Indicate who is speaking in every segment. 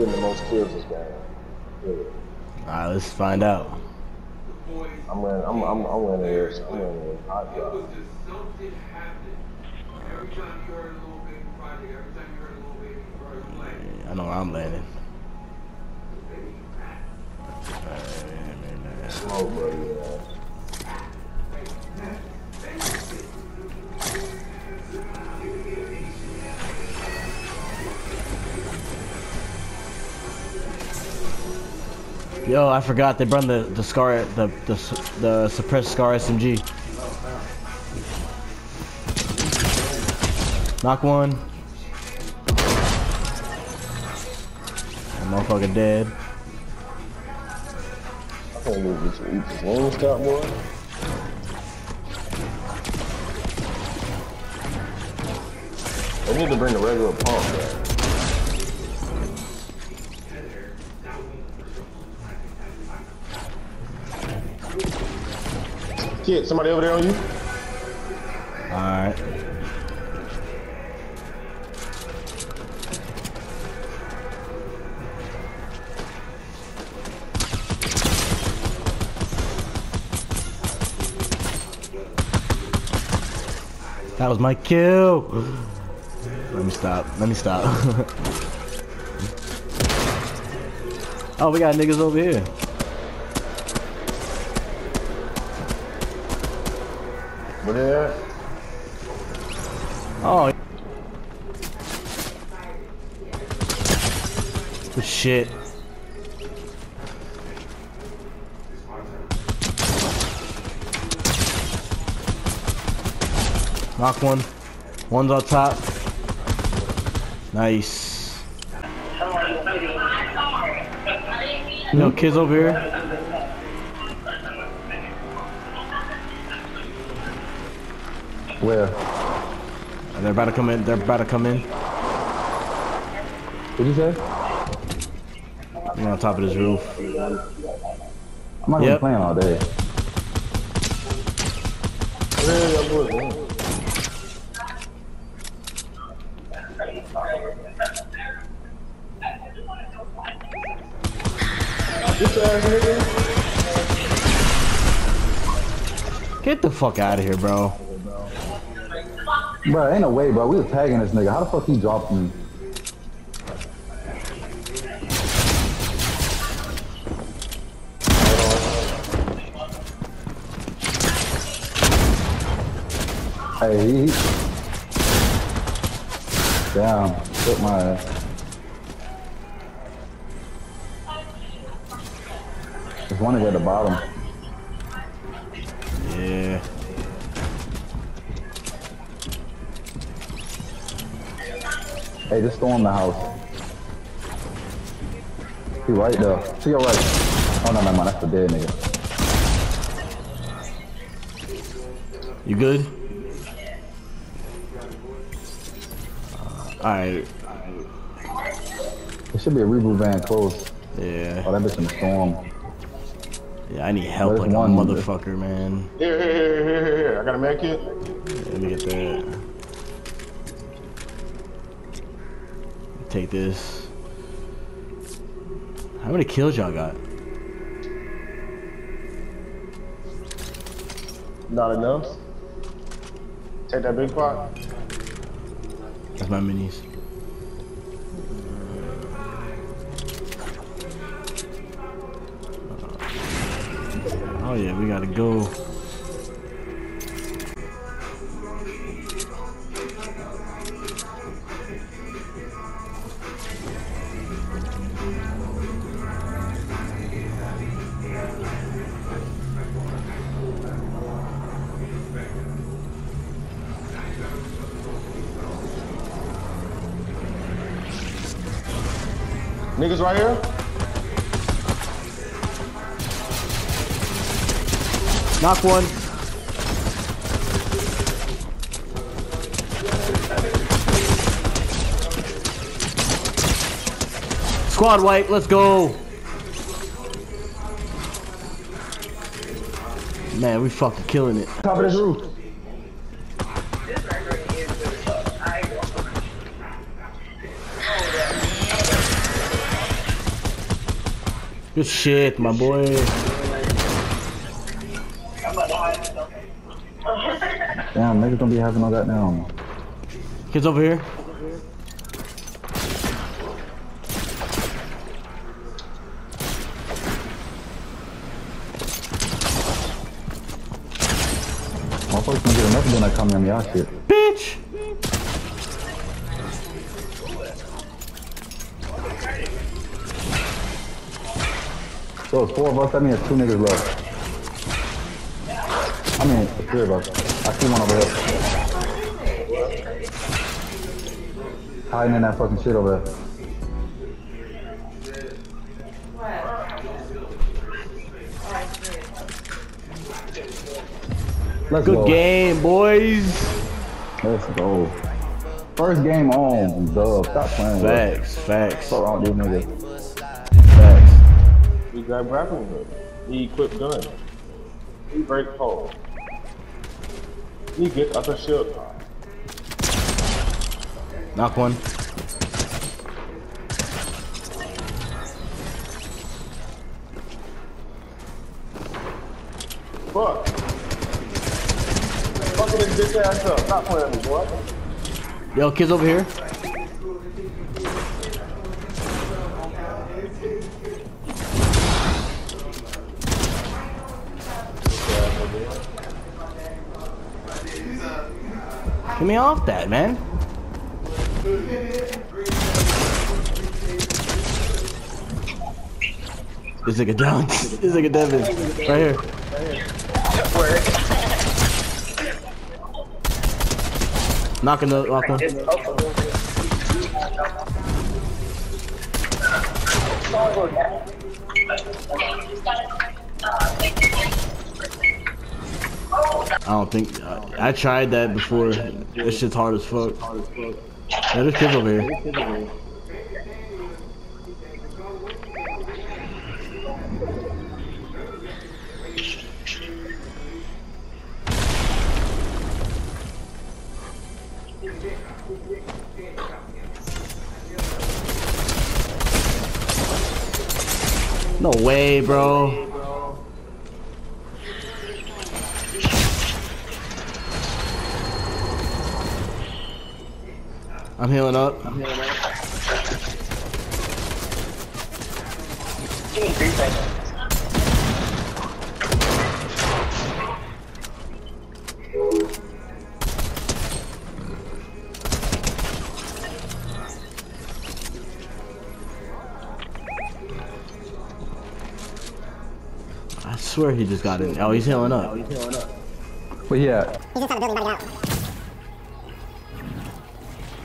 Speaker 1: Getting the most kills this game. Yeah.
Speaker 2: Alright, let's find out.
Speaker 1: I'm winning. I'm I'm I'm winning this. I'm winning this. Hot job.
Speaker 2: I know where I'm landing.
Speaker 1: Slow, buddy. Yeah.
Speaker 2: Yo, I forgot they brought the the scar the the the suppressed scar SMG. Knock one. That motherfucker dead.
Speaker 1: I wing stop, boy. They need to bring the regular pump back. Kid, somebody over there on you?
Speaker 2: Alright. That was my kill. Let me stop. Let me stop. oh, we got niggas over here.
Speaker 1: Where they at?
Speaker 2: Oh. Shit. Knock one. One's on top. Nice. Yo, kids over here.
Speaker 1: Where?
Speaker 2: They're about to come in. They're about to come in.
Speaker 1: What'd you say?
Speaker 2: I'm on top of this roof.
Speaker 3: I'm not
Speaker 2: Yep.
Speaker 3: even playing all day.
Speaker 1: Where y'all boys going? This ass nigga.
Speaker 2: Get the fuck out of here, bro.
Speaker 3: Bro, ain't no way, bro. We was tagging this nigga. How the fuck he dropped me? Hey, he... Damn, took my ass. There's one at the bottom. Hey, just storm the house. He right there. To your right. Oh, no, no, no, that's the dead nigga.
Speaker 2: You good? Alright.
Speaker 3: There should be a reboot van close.
Speaker 2: Yeah.
Speaker 3: Oh, that bitch in the storm.
Speaker 2: Yeah, I need help
Speaker 3: There's
Speaker 2: like a motherfucker, man.
Speaker 1: Here, here, here, here, here, here. I got a med kit.
Speaker 2: Let me get that. Take this. How many kills y'all got?
Speaker 1: Not enough. Take that big pot.
Speaker 2: That's my minis. Oh yeah, we gotta go.
Speaker 1: Niggas right here.
Speaker 2: Knock one. Squad wipe, let's go. Man, we fucking killing it.
Speaker 3: Top of this roof.
Speaker 2: Good shit, my boy.
Speaker 3: Damn, niggas don't be having all that now.
Speaker 2: Kids over here.
Speaker 3: Motherfuckers gonna get enough when I come on y'all shit.
Speaker 2: Bitch!
Speaker 3: So it's four of us, that means two niggas left. I mean, three of us. I see one over here. Hiding in that fucking shit over there. Let's
Speaker 2: Good
Speaker 3: go.
Speaker 2: game, boys.
Speaker 3: Let's go. First game on, dub. Stop playing with us.
Speaker 2: Facts, facts,
Speaker 3: Fuck wrong with these niggas.
Speaker 2: facts.
Speaker 1: He got grappling hook. He equipped gun. He break pole. He get a ship.
Speaker 2: Knock one.
Speaker 1: Fuck. Fucking this bitch ass up. Stop playing me, boy.
Speaker 2: Yo, kids over here. Get me off that, man. This nigga down. This nigga Devin. Right here. Knocking the knock one. I don't think I, I tried that before. This shit's hard as fuck. Yeah, there's kids over here. No way, bro. I'm healing up. I swear he just got in. Oh, he's healing up.
Speaker 3: Where he at?
Speaker 4: He's inside the building, about out.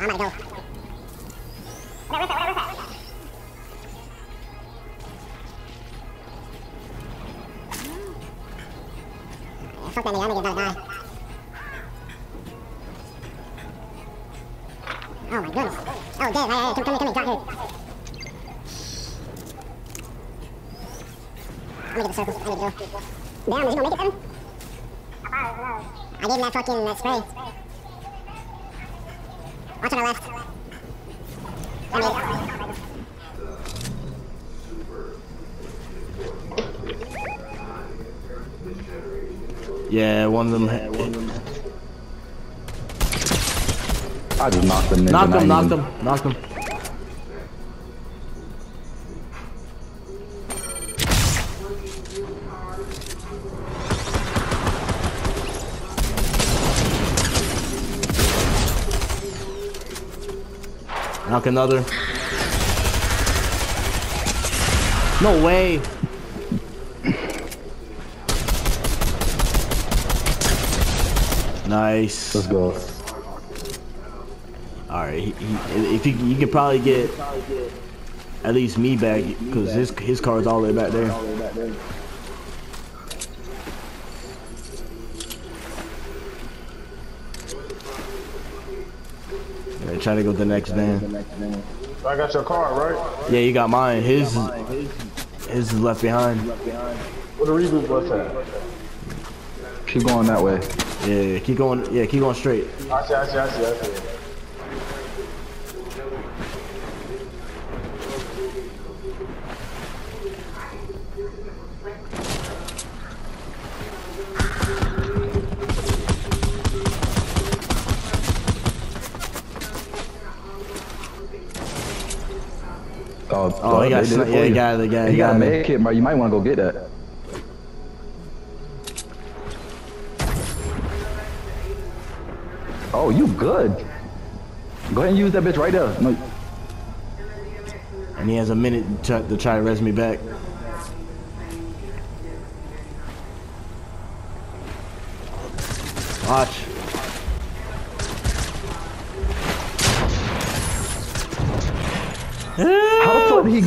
Speaker 4: I'm to go. That, where, where's that? Fuck that to die. Oh my goodness. Oh, Dave, hey, hey, come, come, come, here. I'm gonna get the circle. I need to go. Damn, is he gonna make it, Evan? I gave that fucking that spray. Watch on the left. I made it.
Speaker 2: Yeah, one of them. ha-
Speaker 3: I just knocked the nigga.
Speaker 2: Knocked
Speaker 3: not
Speaker 2: him, knocked
Speaker 3: even-
Speaker 2: Knock another. No way. Nice.
Speaker 3: Let's go.
Speaker 2: All right, he, he, if you you could probably get at least me back because his his car's all the way back there. Yeah, try to go to the next van.
Speaker 1: I got your car, right?
Speaker 2: Yeah, you got mine. His his is left behind.
Speaker 1: Where the reboot bus at?
Speaker 3: Keep going that way.
Speaker 2: Yeah, keep going. Yeah, keep going straight.
Speaker 1: I see, I see, I see, I see.
Speaker 3: Oh,
Speaker 2: Oh, he got
Speaker 3: they did it
Speaker 2: sni- yeah, he
Speaker 3: you.
Speaker 2: got it, he got it,
Speaker 3: He
Speaker 2: he
Speaker 3: got a med kit, bro. You might want to go get that. Oh, you good. Go ahead and use that bitch right there. No,
Speaker 2: And he has a minute to, to try to res me back.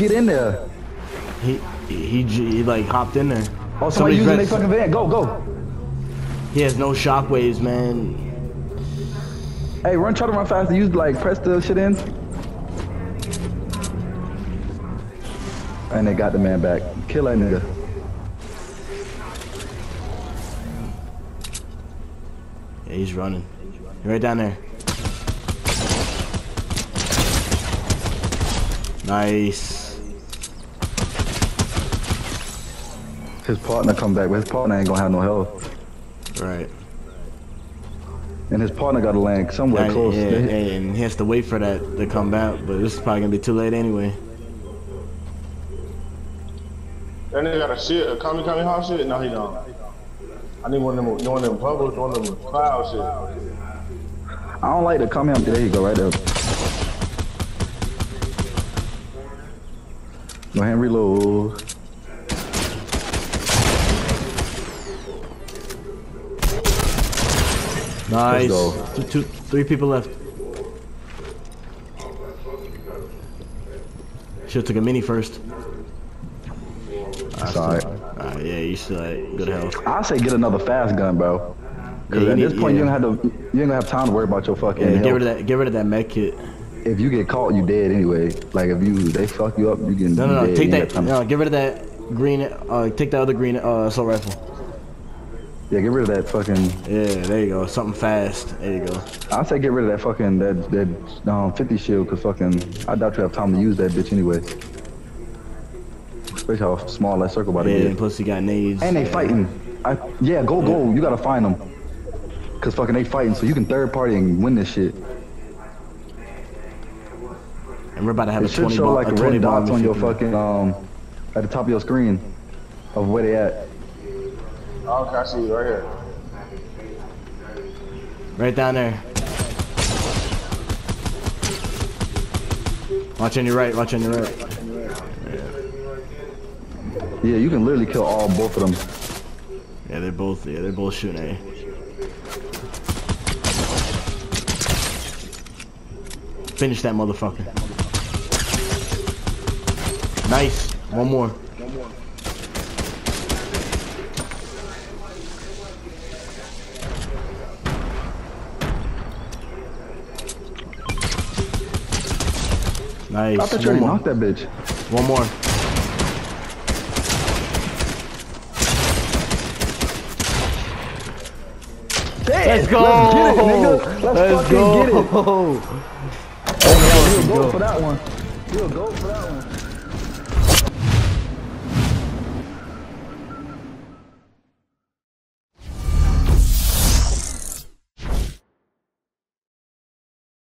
Speaker 3: Get in there?
Speaker 2: He, he, he, like hopped in there.
Speaker 3: Oh, somebody
Speaker 2: Somebody's
Speaker 3: using their fucking van. Go, go.
Speaker 2: He has no shockwaves, man.
Speaker 3: Hey, run, try to run faster. Use like press the shit in. And they got the man back. Kill that nigga.
Speaker 2: Yeah, he's running. Right down there. Nice.
Speaker 3: His partner come back, but his partner ain't gonna have no health.
Speaker 2: Right.
Speaker 3: And his partner got to land somewhere
Speaker 2: Yeah,
Speaker 3: close.
Speaker 2: yeah,
Speaker 3: They-
Speaker 2: and he has to wait for that to come back, but this is probably gonna be too late anyway.
Speaker 1: That nigga got a shit, a Kami Kami house shit? No, he don't. I need one of them, one of them bubbles, one of them cloud shit.
Speaker 3: I don't like the come here. There you go, right there. Go ahead and reload.
Speaker 2: Nice. Two, two, three people left. Should've took a mini first.
Speaker 3: Sorry.
Speaker 2: Uh, yeah, you still had good health.
Speaker 3: I say get another fast gun, bro. Cause
Speaker 2: Yeah,
Speaker 3: at this point
Speaker 2: yeah.
Speaker 3: you don't have to. You ain't gonna have time to worry about your fucking.
Speaker 2: Yeah, get rid of that. Get rid of that med kit.
Speaker 3: If you get caught, you dead anyway. Like if you they fuck you up, you get
Speaker 2: No, no, no. Take that.
Speaker 3: got time to-
Speaker 2: No, get rid of that green. Uh, take that other green uh, assault rifle.
Speaker 3: Yeah, get rid of that fucking.
Speaker 2: Yeah, there you go. Something fast. There you go.
Speaker 3: I say get rid of that fucking that that um 50 shield, cause fucking I doubt you have time to use that bitch anyway. Especially how small that circle to
Speaker 2: Yeah,
Speaker 3: get.
Speaker 2: and plus you got nades.
Speaker 3: And they
Speaker 2: Yeah.
Speaker 3: fighting. I, yeah, go, go. You gotta find them. Cause fucking they fighting, so you can third party and win this shit.
Speaker 2: And we're about to have
Speaker 3: It
Speaker 2: a
Speaker 3: should
Speaker 2: 20
Speaker 3: show like
Speaker 2: a
Speaker 3: red dots on your fucking um at the top of your screen of where they at.
Speaker 1: Oh, okay, I see you right here.
Speaker 2: Right down there. Watch on your right. Watch on your right.
Speaker 3: Yeah, yeah, you can literally kill all both of them.
Speaker 2: Yeah, they're both. Yeah, they're both shooting at you. Finish that motherfucker. Nice. One more. Nice.
Speaker 3: I thought you
Speaker 2: One
Speaker 3: already
Speaker 2: more.
Speaker 3: knocked that bitch.
Speaker 2: One more. Let's go.
Speaker 3: Let's get it, nigga. Let's,
Speaker 2: Let's
Speaker 3: fucking get it.
Speaker 2: go.
Speaker 3: You'll go for that one. You'll go for that one.